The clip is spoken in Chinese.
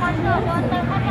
Konselor.